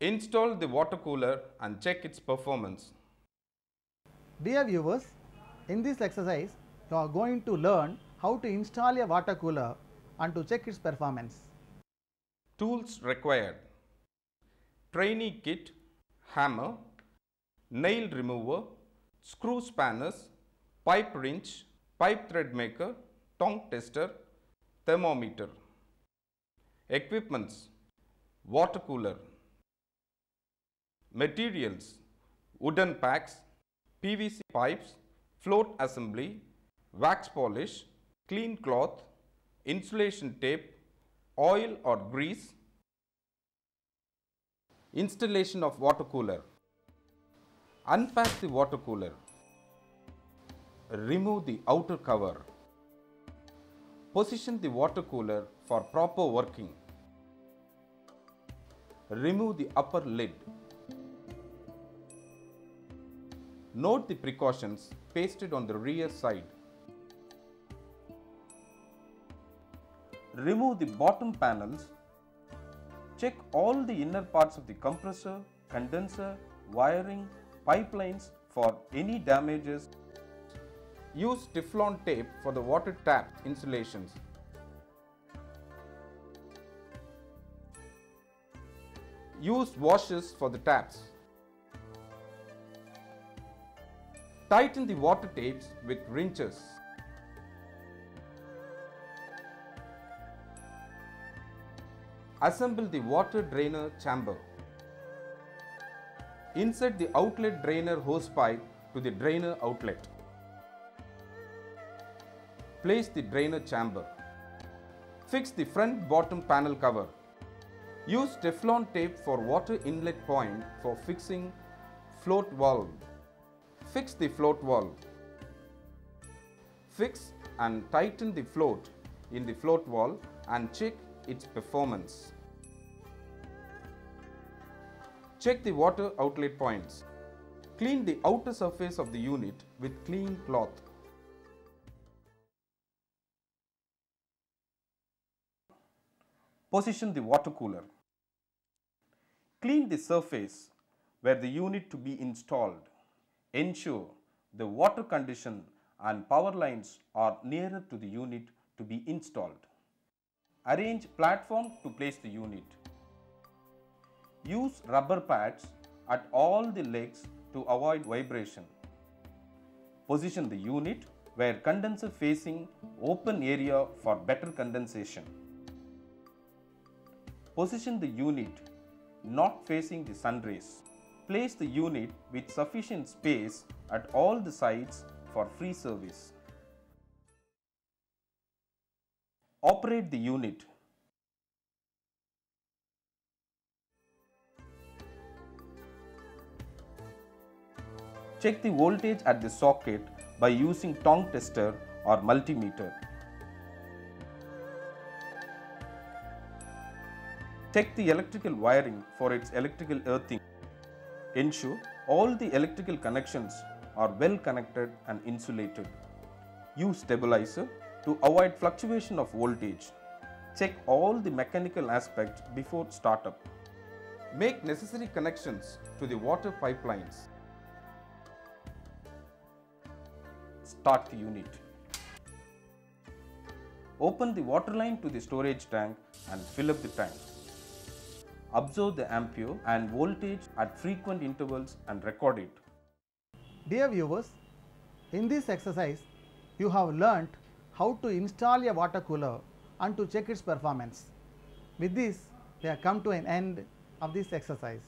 Install the water cooler and check its performance. Dear viewers, in this exercise, you are going to learn how to install a water cooler and to check its performance. Tools required trainee kit, hammer, nail remover, screw spanners, pipe wrench, pipe thread maker, tong tester, thermometer. Equipments water cooler. Materials wooden packs, PVC pipes, float assembly, wax polish, clean cloth, insulation tape, oil or grease, installation of water cooler. Unpack the water cooler. Remove the outer cover. Position the water cooler for proper working. Remove the upper lid. Note the precautions pasted on the rear side. Remove the bottom panels. Check all the inner parts of the compressor, condenser, wiring, pipelines for any damages. Use Teflon tape for the water tap insulations. Use washers for the taps. Tighten the water tapes with wrenches. Assemble the water drainer chamber. Insert the outlet drainer hose pipe to the drainer outlet. Place the drainer chamber. Fix the front bottom panel cover. Use Teflon tape for water inlet point for fixing float valve. Fix the float valve. Fix and tighten the float in the float valve and check its performance. Check the water outlet points. Clean the outer surface of the unit with clean cloth. Position the water cooler. Clean the surface where the unit to be installed. Ensure the water condition and power lines are nearer to the unit to be installed. Arrange platform to place the unit. Use rubber pads at all the legs to avoid vibration. Position the unit where condenser facing open area for better condensation. Position the unit not facing the sun rays. Place the unit with sufficient space at all the sites for free service. Operate the unit. Check the voltage at the socket by using tong tester or multimeter. Check the electrical wiring for its electrical earthing. Ensure all the electrical connections are well connected and insulated. Use stabilizer to avoid fluctuation of voltage. Check all the mechanical aspects before startup. Make necessary connections to the water pipelines. Start the unit. Open the water line to the storage tank and fill up the tank. Observe the ampere and voltage at frequent intervals and record it. Dear viewers, in this exercise, you have learnt how to install a water cooler and to check its performance. With this, we have come to an end of this exercise.